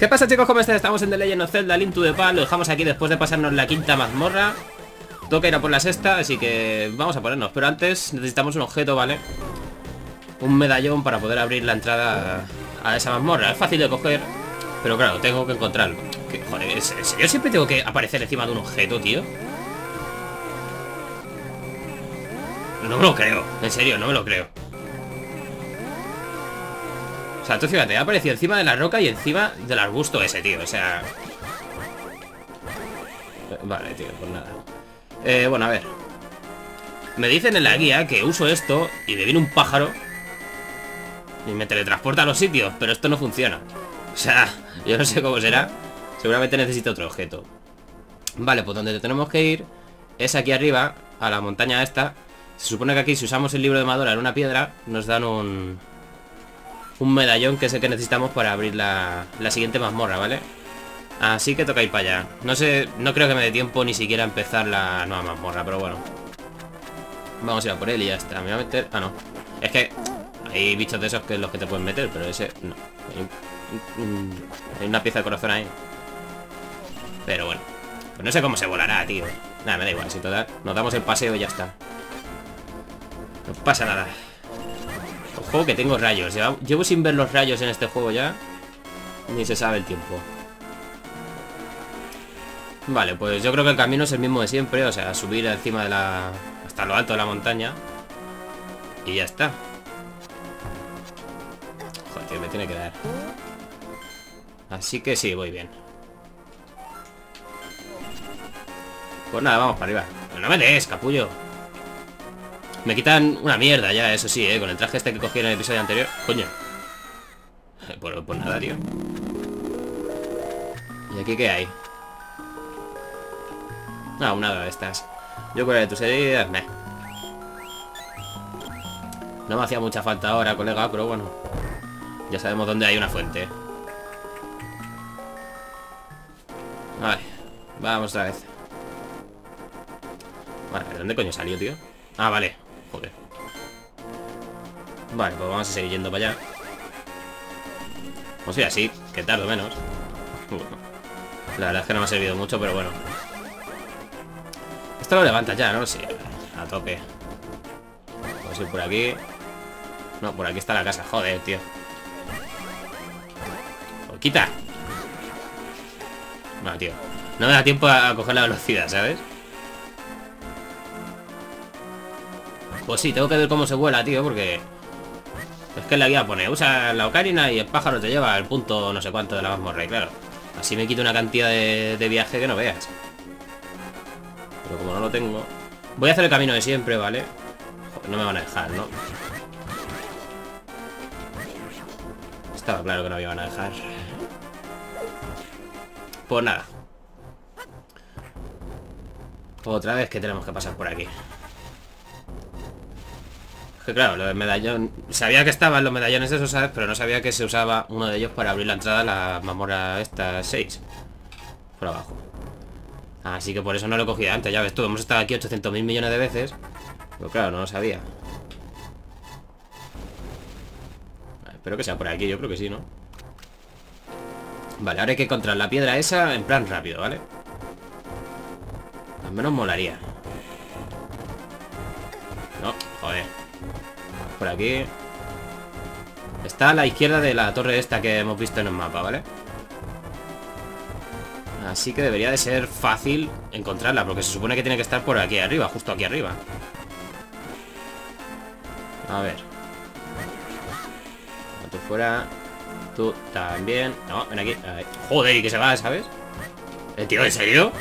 ¿Qué pasa chicos? ¿Cómo estáis? Estamos en The Legend of Zelda Link to the Past Lo dejamos aquí después de pasarnos la quinta mazmorra Toca ir a por la sexta, así que vamos a ponernos Pero antes necesitamos un objeto, ¿vale? Un medallón para poder abrir la entrada a esa mazmorra Es fácil de coger, pero claro, tengo que encontrarlo ¿Qué, Joder, ¿en serio siempre tengo que aparecer encima de un objeto, tío? No me lo creo, en serio, no me lo creo sea, tú fíjate, ha aparecido encima de la roca y encima del arbusto ese, tío O sea... Vale, tío, pues nada. Eh, Bueno, a ver. Me dicen en la guía que uso esto Y me viene un pájaro Y me teletransporta a los sitios Pero esto no funciona. O sea, yo no sé cómo será. Seguramente necesito otro objeto. Vale, pues donde tenemos que ir Es aquí arriba, a la montaña esta. Se supone que aquí si usamos el libro de Madora en una piedra Nos dan un... Un medallón que es el que necesitamos para abrir la, la siguiente mazmorra, ¿vale? Así que toca ir para allá. No sé, no creo que me dé tiempo ni siquiera empezar la nueva mazmorra, pero bueno. Vamos a ir a por él y ya está. Me voy a meter... Ah, no. Es que hay bichos de esos que los que te pueden meter Pero ese... No. Hay, una pieza de corazón ahí. Pero bueno. Pues no sé cómo se volará, tío. Nada, me da igual, si total Nos damos el paseo y ya está. No pasa nada Ojo que tengo rayos Llevo sin ver los rayos en este juego ya. Ni se sabe el tiempo. Vale, pues yo creo que el camino es el mismo de siempre O sea, subir encima de la... Hasta lo alto de la montaña. Y ya está. Joder, me tiene que dar. Así que sí, voy bien. Pues nada, vamos para arriba. No me des, capullo me quitan una mierda ya, eso sí, ¿eh? Con el traje este que cogí en el episodio anterior. Coño. Pues, pues nada, tío. ¿Y aquí qué hay? No, nada de estas. Yo con de tus heridas, meh. No me hacía mucha falta ahora, colega, pero bueno. Ya sabemos dónde hay una fuente. Vale. Vamos otra vez. Vale, ¿dónde coño salió, tío? Ah, vale. Vale, pues vamos a seguir yendo para allá. O sea, así, que tardo menos. La verdad es que no me ha servido mucho, pero bueno. Esto lo levanta ya, ¿no? Sí, a tope. Vamos a ir por aquí. No, por aquí está la casa. Joder, tío. Pues quita. No, tío. No me da tiempo a coger la velocidad, ¿sabes? Pues sí, tengo que ver cómo se vuela, tío, porque... Es que la guía pone, usa la ocarina y el pájaro te lleva al punto no sé cuánto de la mazmorra. Y claro, así me quito una cantidad de, viaje que no veas. Pero como no lo tengo... Voy a hacer el camino de siempre, ¿vale? no me van a dejar, ¿no? Estaba claro que no me iban a dejar. Pues nada. Otra vez que tenemos que pasar por aquí que claro, lo del medallón... Sabía que estaban los medallones esos, ¿sabes? Pero no sabía que se usaba uno de ellos para abrir la entrada a la mamora esta 6. Por abajo. Así que por eso no lo cogido antes, ya ves tú, hemos estado aquí 800.000 millones de veces. Pero claro, no lo sabía. espero que sea por aquí, yo creo que sí, ¿no? Vale, ahora hay que encontrar la piedra esa en plan rápido, ¿vale? Al menos molaría. Por aquí Está a la izquierda de la torre esta que hemos visto en el mapa, ¿vale? Así que debería de ser fácil encontrarla Porque se supone que tiene que estar por aquí arriba Justo aquí arriba A ver Tú fuera Tú también No, ven aquí Joder, y que se va, ¿sabes? ¿El tío, en serio?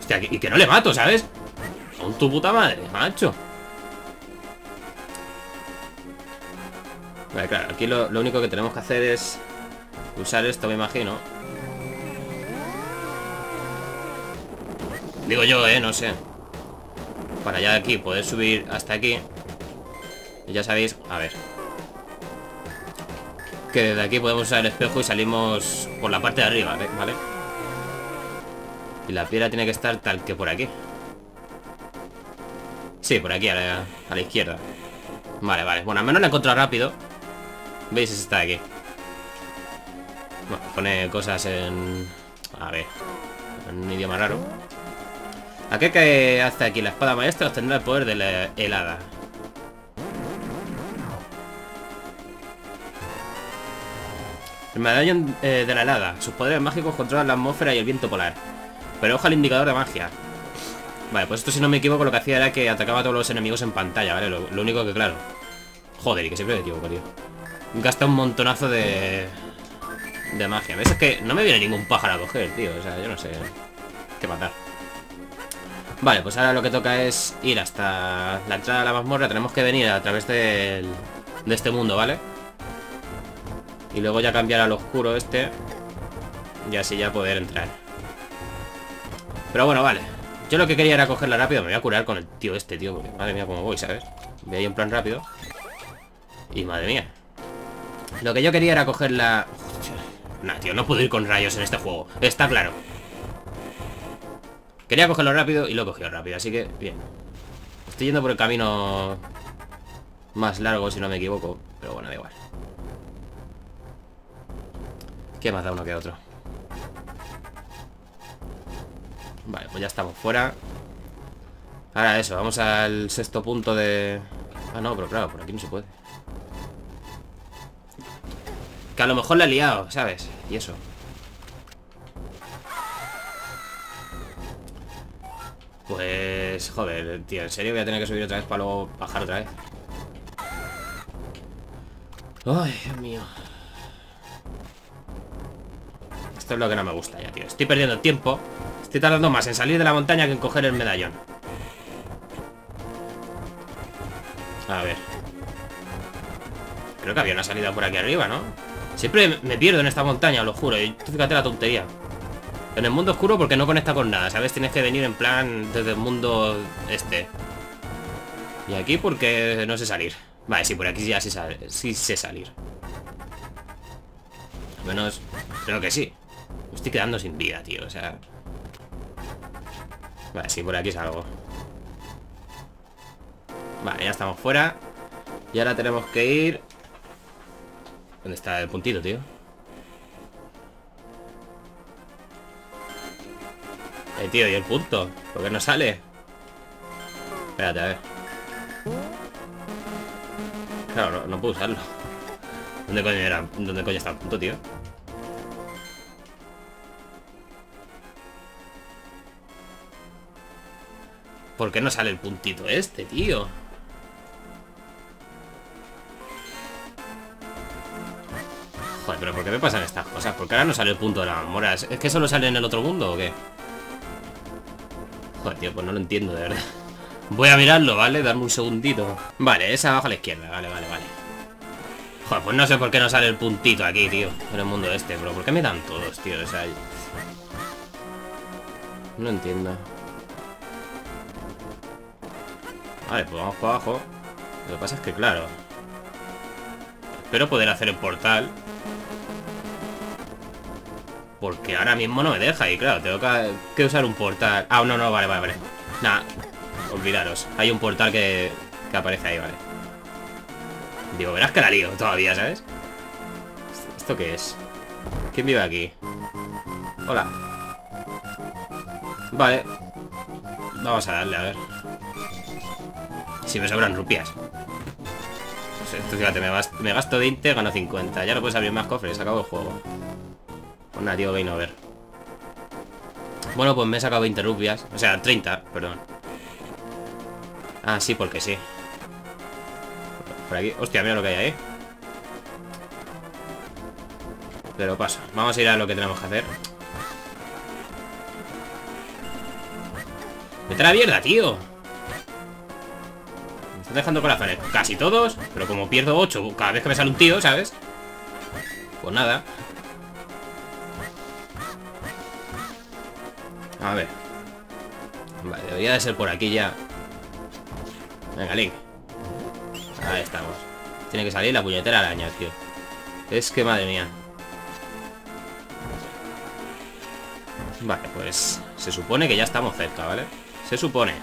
Hostia, y que no le mato, ¿sabes? Con tu puta madre, macho Vale, claro, aquí lo, único que tenemos que hacer es usar esto, me imagino. Digo yo, eh, no sé. Para ya de aquí poder subir hasta aquí. Y ya sabéis, a ver. Que desde aquí podemos usar el espejo y salimos por la parte de arriba. ¿vale? Y la piedra tiene que estar tal que por aquí. Sí, por aquí, a la, a la izquierda. Vale, vale. Bueno, al menos la encontrado rápido. ¿Veis? Está aquí. Bueno, pone cosas en... A ver... Un idioma raro. Aquel que hace aquí la espada maestra tendrá el poder de la helada. El medallón eh, de la helada. Sus poderes mágicos controlan la atmósfera y el viento polar. Pero ojo al indicador de magia. Vale, pues esto si no me equivoco lo que hacía era que atacaba a todos los enemigos en pantalla, ¿vale? Lo, único que claro. Joder, y que siempre me equivoco, tío. Gasta un montonazo de... De magia. ¿Ves? Es que no me viene ningún pájaro a coger, tío. O sea, yo no sé qué matar. Vale, pues ahora lo que toca es ir hasta la entrada de la mazmorra. Tenemos que venir a través del, de este mundo, ¿vale? Y luego ya cambiar al oscuro este. Y así ya poder entrar. Pero bueno, vale. Yo lo que quería era cogerla rápido. Me voy a curar con el tío este, tío. Porque madre mía, cómo voy, ¿sabes? Voy ahí en plan rápido. Y madre mía. Lo que yo quería era cogerla... Nah, tío, no puedo ir con rayos en este juego. Está claro. Quería cogerlo rápido y lo he cogido rápido, así que bien. Estoy yendo por el camino más largo, si no me equivoco. Pero bueno, da igual. ¿Qué más da uno que otro? Vale, pues ya estamos fuera. Ahora eso, vamos al sexto punto de... Ah, no, pero claro, por aquí no se puede. Que a lo mejor le he liado, ¿sabes? Y eso. Pues, joder, tío, ¿en serio voy a tener que subir otra vez para luego bajar otra vez? Ay, Dios mío. Esto es lo que no me gusta ya, tío. Estoy perdiendo tiempo. Estoy tardando más en salir de la montaña que en coger el medallón. A ver. Creo que había una salida por aquí arriba, ¿no? Siempre me pierdo en esta montaña, lo juro. Y tú fíjate la tontería. En el mundo oscuro porque no conecta con nada, ¿sabes? Tienes que venir en plan desde el mundo este. Y aquí porque no sé salir. Vale, sí, por aquí ya sí, sí sé salir. Al menos, creo que sí. Me estoy quedando sin vida, tío, o sea... Vale, sí, por aquí salgo. Vale, ya estamos fuera. Y ahora tenemos que ir... ¿Dónde está el puntito, tío? Eh, tío, ¿y el punto? ¿Por qué no sale? Espérate, a ver. Claro, no, puedo usarlo. ¿Dónde coño era? ¿Dónde coño está el punto, tío? ¿Por qué no sale el puntito este, tío? Joder, pero ¿por qué me pasan estas cosas? ¿Por qué ahora no sale el punto de la mora? ¿Es que solo sale en el otro mundo o qué? Joder, tío, pues no lo entiendo, de verdad. Voy a mirarlo, ¿vale? Darme un segundito. Vale, esa abajo a la izquierda. Vale, vale, vale. Joder, pues no sé por qué no sale el puntito aquí, tío. En el mundo este, pero ¿por qué me dan todos, tío? O sea... No entiendo. Vale, pues vamos para abajo. Lo que pasa es que, claro... Espero poder hacer el portal porque ahora mismo no me deja y claro, tengo que, usar un portal. Ah, no, no, vale, vale, vale. Nada, olvidaros. Hay un portal que, que aparece ahí, vale. Digo, verás que la lío todavía, ¿sabes? ¿Esto qué es? ¿Quién vive aquí? Hola. Vale. Vamos a darle, a ver. Si me sobran rupias. Esto, fíjate, me, gasto, me gasto 20, gano 50. Ya no puedes abrir más cofres, acabo el juego. Pues tío, ven a ver. Bueno, pues me he sacado 20 rupias. O sea, 30, perdón. Ah, sí, porque sí. Por aquí. Hostia, mira lo que hay ahí. Pero paso. Vamos a ir a lo que tenemos que hacer. ¡Vete a mierda, tío! Dejando corazones. Casi todos. Pero como pierdo 8 cada vez que me sale un tío, ¿sabes? Pues nada. A ver. Vale, debería de ser por aquí ya. Venga, Link. Ahí estamos. Tiene que salir la puñetera araña, tío. Es que madre mía. Vale, pues se supone que ya estamos cerca, ¿vale? Se supone.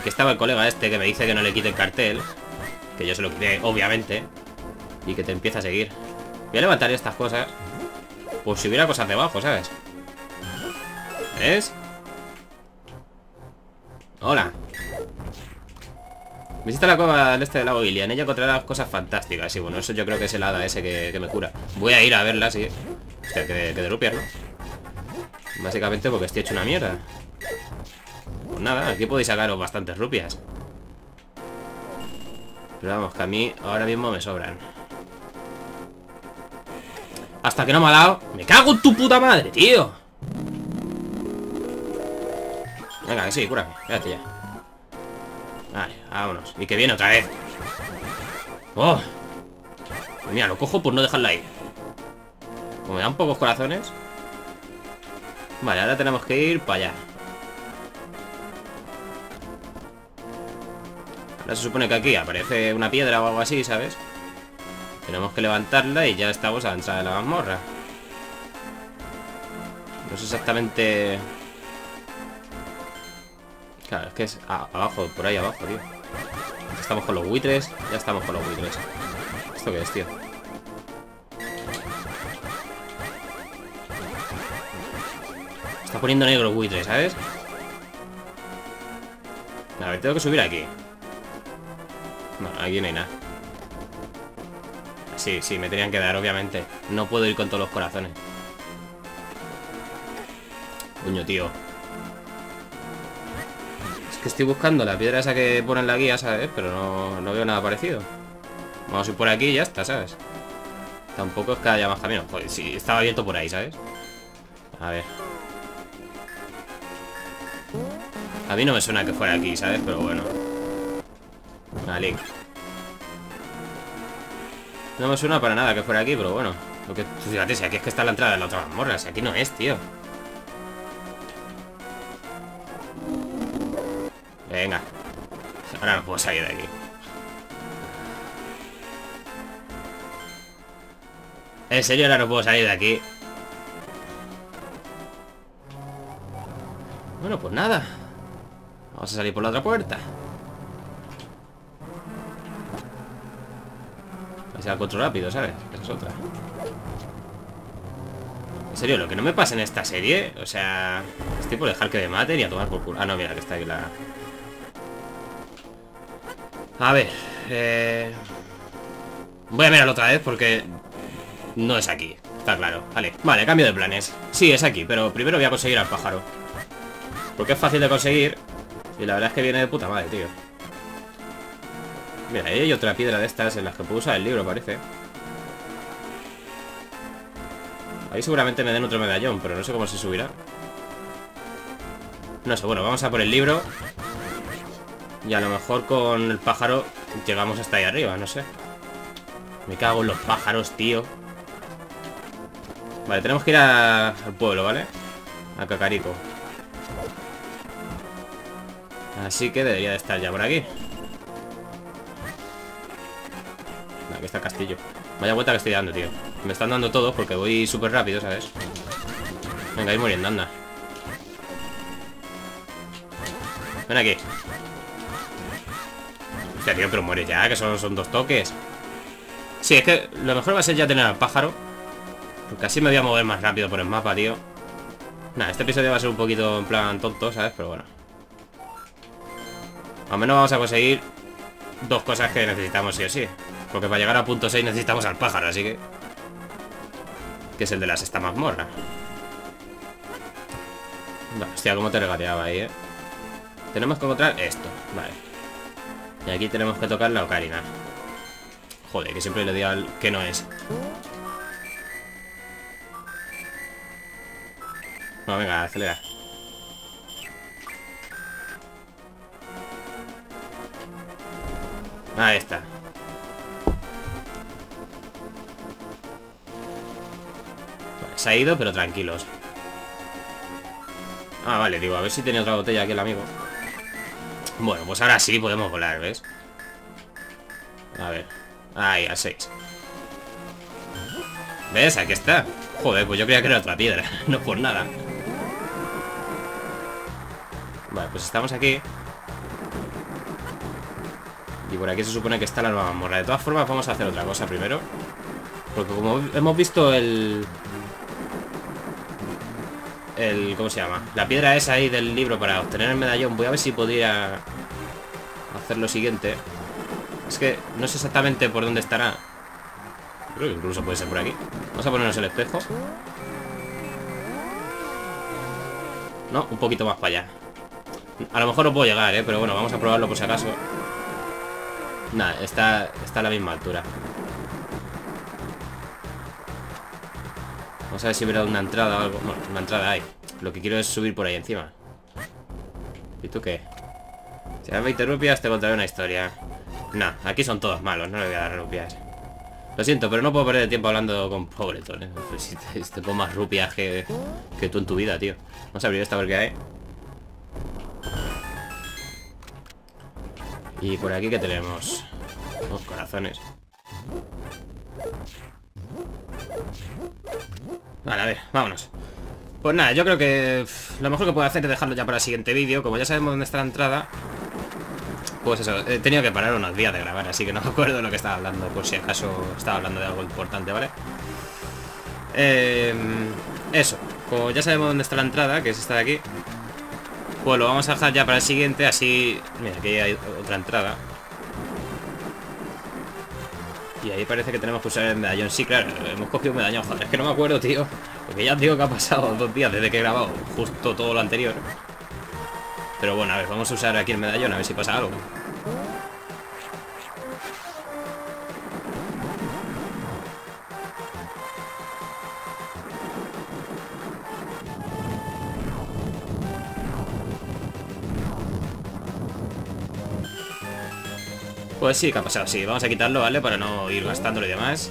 Aquí estaba el colega este que me dice que no le quite el cartel. Que yo se lo quité, obviamente. Y que te empiece a seguir. Voy a levantar estas cosas. Por si hubiera cosas debajo, ¿sabes? ¿Ves? Hola. Visita la cueva del este del lago Ilia. En ella encontrarás cosas fantásticas. Y bueno, eso yo creo que es el hada ese que, me cura. Voy a ir a verla, sí. Hostia, que, que de. Básicamente porque estoy hecho una mierda. Pues nada, aquí podéis sacaros bastantes rupias. Pero vamos, que a mí ahora mismo me sobran. Hasta que no me ha dado... ¡Me cago en tu puta madre, tío! Venga, que sí, cúrame. Espérate ya. Vale, vámonos. Y que viene otra vez. ¡Oh! mira, lo cojo por no dejarla ahí. Como me dan pocos corazones. Vale, ahora tenemos que ir para allá. Se supone que aquí aparece una piedra o algo así, ¿sabes? Tenemos que levantarla y ya estamos a la entrada de la mazmorra. No sé exactamente... Claro, es que es abajo, por ahí abajo, tío. Estamos con los buitres. Ya estamos con los buitres. ¿Esto qué es, tío? Está poniendo negro buitre, ¿sabes? A ver, tengo que subir aquí. No, aquí no hay nada. Sí, sí, me tenían que dar, obviamente. No puedo ir con todos los corazones. Coño, tío. Es que estoy buscando la piedra esa que pone en la guía, ¿sabes? Pero no, no veo nada parecido. Vamos a ir por aquí y ya está, ¿sabes? Tampoco es que haya más camino. Joder, sí, estaba abierto por ahí, ¿sabes? A ver. A mí no me suena que fuera aquí, ¿sabes? Pero bueno. No me suena para nada que fuera aquí, pero bueno. Lo que, fíjate, si aquí es que está la entrada de la otra mazmorra. Si aquí no es, tío. Venga. Ahora no puedo salir de aquí. En serio, ahora no puedo salir de aquí. Bueno, pues nada. Vamos a salir por la otra puerta. Sea control rápido, ¿sabes? Esa es otra. En serio, lo que no me pasa en esta serie, o sea, estoy por dejar que me maten y a tomar por culo. Ah, no, mira, que está ahí la... A ver, eh... Voy a mirarlo otra vez porque no es aquí, está claro. Vale, vale, cambio de planes. Sí, es aquí, pero primero voy a conseguir al pájaro. Porque es fácil de conseguir y la verdad es que viene de puta madre, tío. Mira, ahí hay otra piedra de estas en las que puedo usar el libro, parece. Ahí seguramente me den otro medallón, pero no sé cómo se subirá. No sé, bueno, vamos a por el libro. Y a lo mejor con el pájaro llegamos hasta ahí arriba, no sé. Me cago en los pájaros, tío. Vale, tenemos que ir al pueblo, ¿vale? A Cacarico. Así que debería de estar ya por aquí. Aquí está el castillo. Vaya vuelta que estoy dando, tío. Me están dando todo porque voy súper rápido, ¿sabes? Venga, ir muriendo, anda. Ven aquí. Hostia, tío, pero muere ya, que son, son dos toques. Sí, es que lo mejor va a ser ya tener al pájaro. Porque así me voy a mover más rápido por el mapa, tío. Nada, este episodio va a ser un poquito en plan tonto, ¿sabes? Pero bueno. Al menos vamos a conseguir dos cosas que necesitamos sí o sí. Porque para llegar a punto 6 necesitamos al pájaro, así que... Que es el de la sexta mazmorra. No, hostia, cómo te regateaba ahí, ¿eh? Tenemos que encontrar esto, vale. Y aquí tenemos que tocar la ocarina. Joder, que siempre le digo al que no es. No, venga, acelera. Ahí está. Se ha ido, pero tranquilos. Ah, vale, digo, a ver si tiene otra botella aquí el amigo. Bueno, pues ahora sí podemos volar, ¿ves? A ver. Ahí, a 6. ¿Ves? Aquí está. Joder, pues yo creía que era otra piedra. no por nada. Vale, pues estamos aquí. Y por aquí se supone que está la nueva mazmorra. De todas formas, vamos a hacer otra cosa primero. Porque como hemos visto el... El... ¿Cómo se llama? La piedra esa ahí del libro para obtener el medallón. Voy a ver si podría hacer lo siguiente. Es que no sé exactamente por dónde estará. Creo que incluso puede ser por aquí. Vamos a ponernos el espejo. No, un poquito más para allá. A lo mejor no puedo llegar, ¿eh? Pero bueno, vamos a probarlo por si acaso. Nada, está, está a la misma altura. Vamos a ver si hubiera una entrada o algo. Bueno, una entrada hay. Lo que quiero es subir por ahí encima. ¿Y tú qué? Si das 20 rupias te contaré una historia. Nah, aquí son todos malos, no le voy a dar rupias. Lo siento, pero no puedo perder tiempo hablando con pobretones. Pues si más rupias que, que tú en tu vida, tío. Vamos a abrir esta porque hay. Y por aquí que tenemos Los corazones Vale, a ver, vámonos Pues nada, yo creo que Lo mejor que puedo hacer es dejarlo ya para el siguiente vídeo Como ya sabemos dónde está la entrada Pues eso, he tenido que parar unos días de grabar Así que no me acuerdo de lo que estaba hablando Por si acaso estaba hablando de algo importante, ¿vale? Eh, eso, como ya sabemos dónde está la entrada Que es esta de aquí pues lo vamos a dejar ya para el siguiente, así... Mira, aquí hay otra entrada. Y ahí parece que tenemos que usar el medallón. Sí, claro, hemos cogido un medallón. Joder, es que no me acuerdo, tío. Porque ya digo que ha pasado dos días desde que he grabado justo todo lo anterior. Pero bueno, a ver, vamos a usar aquí el medallón, a ver si pasa algo. Pues sí, que ha pasado, sí. Vamos a quitarlo, ¿vale? Para no ir gastándolo y demás.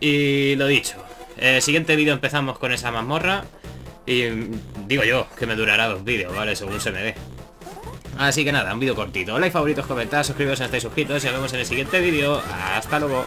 Y lo dicho. Eh, siguiente vídeo empezamos con esa mazmorra. Y digo yo, que me durará dos vídeos, ¿vale? Según se me dé. Así que nada, un vídeo cortito. Like, favoritos, comentad, suscribiros si no estáis suscritos y nos vemos en el siguiente vídeo. Hasta luego.